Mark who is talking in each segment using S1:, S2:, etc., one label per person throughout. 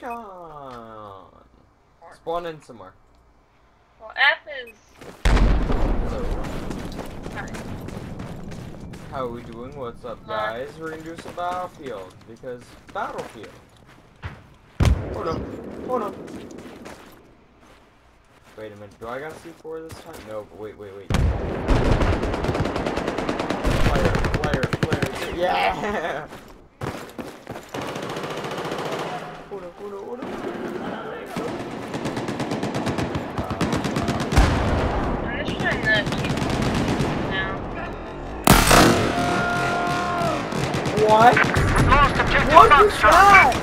S1: Recon. Spawn in somewhere.
S2: Well, F is.
S1: Hello.
S2: Sorry.
S1: How are we doing? What's up, guys? We're gonna do some Battlefield because Battlefield. Hold on. Hold on. Wait a minute. Do I got C4 this time? No. But wait, wait, wait. Flare, flare, flare. Yeah. What? What was that?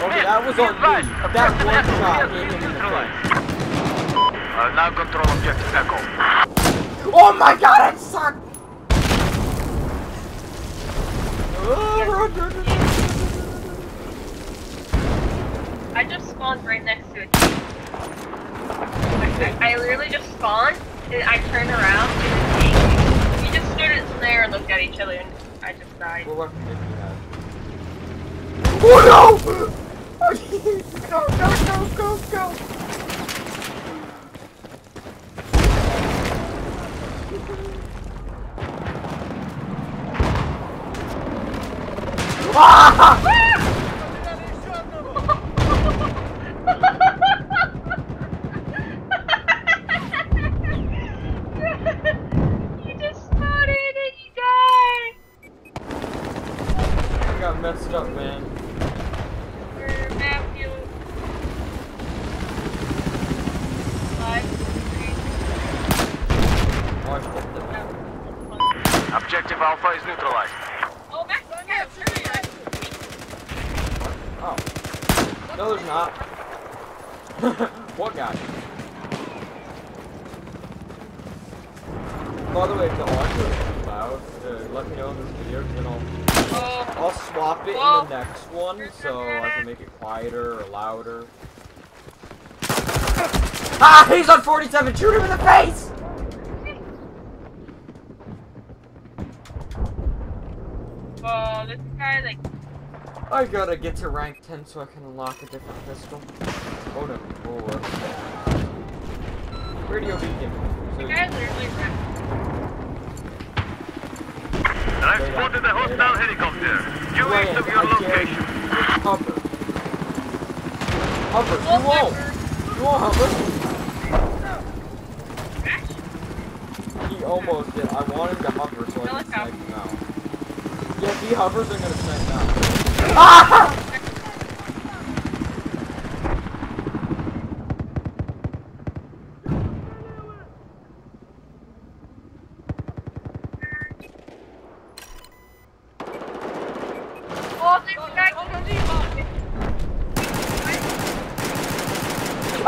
S1: Okay, that was on me. That one shot hit him in the face.
S3: I'll now control objective Echo.
S1: Oh my god, it sucked! Oh, run, run, run.
S2: I just spawned right next to it. I, I, I literally just spawned, and I turned around, and we just stood there and looked at each other, and I just died.
S1: What weapon did you have? Oh no! go, go, go, go, go! Ah! Up, man.
S2: We're Matthew. Five, three,
S1: Watch it.
S2: seven.
S3: Objective Alpha is neutralized.
S2: Oh, Max, yeah, sure,
S1: Oh. No, there's not. what guy? By the way, if the audio is loud, uh, let me know in this video, because then I'll I'll swap it in the next one so I can make it quieter or louder. Ah, he's on 47. Shoot him in the face.
S2: oh, this guy, like,
S1: I gotta get to rank 10 so I can unlock a different pistol. Oh no, will work. Radio beacon. So,
S2: the guy's literally wrecked.
S3: I've spotted a hostile helicopter. Due east of your location.
S1: Hover. Hover. You won't. You won't hover. He almost did. I wanted to hover so I could snipe him out. Yeah, if he hovers, I'm gonna snipe him out. Ah!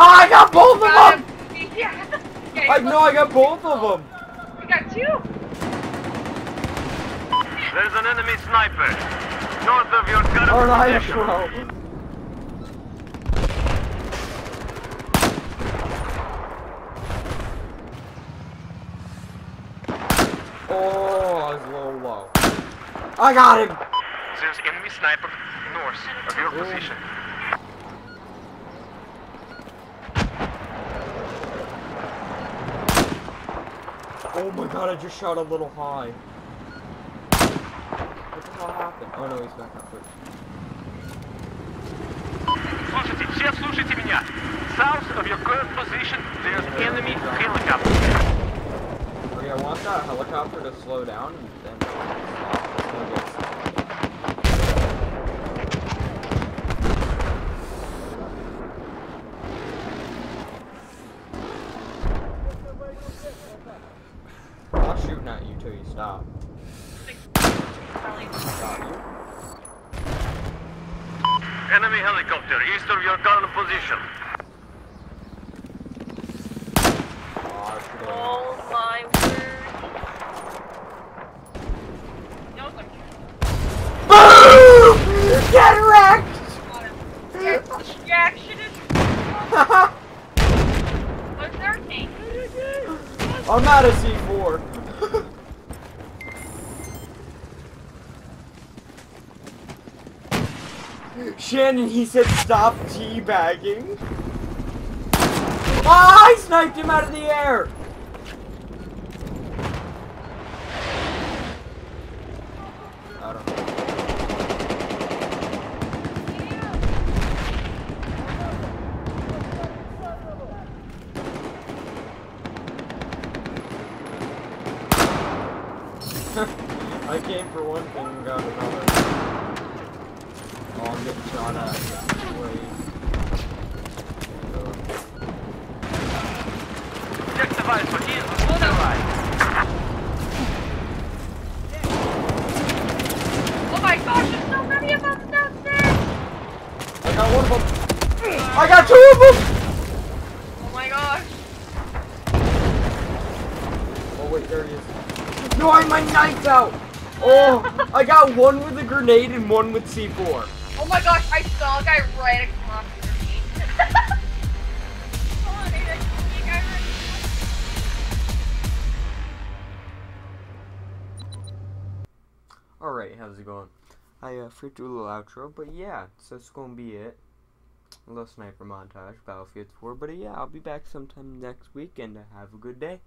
S1: Ah, I got both of them!
S2: him. Yeah. Okay,
S1: I know I got both of them!
S2: We got two.
S3: There's an enemy sniper. North of your current
S1: Alright,
S3: position.
S1: bro. Oh, I was a little low. I got him!
S3: There's enemy sniper north of your
S1: Oh.
S3: position.
S1: Oh my god, I just shot a little high. What the hell happened? Oh no, he's back up quick.
S3: Слушайте, все слушайте меня. South of your current position, there's enemy helicopter.
S1: Okay, I want that helicopter to slow down and then shooting at you till you stop. Got you.
S3: Enemy helicopter east of your current position.
S1: Oh,
S2: Oh my word. Knows I'm
S1: Boom! Get wrecked!
S2: Distraction is. What's their tank?
S1: I'm not a C4. Shannon, he said stop teabagging. Ah, I sniped him out of the air. I. I came for one thing and got another. Oh, I'm getting shot at.
S3: Objective Alpha is neutralized.
S2: Oh my gosh, there's so many of them downstairs!
S1: I got one of them. I got two of them.
S2: Oh my gosh.
S1: Oh wait, there he is. No, I my knife's out. Oh, I got one with a grenade and one with C4.
S2: Oh my gosh, I saw a guy right across from me.
S1: Alright, how's it going? I uh, freaked a little outro, but yeah, so it's gonna be it. A little sniper montage, Battlefield 4, but uh, yeah, I'll be back sometime next week, and uh, have a good day.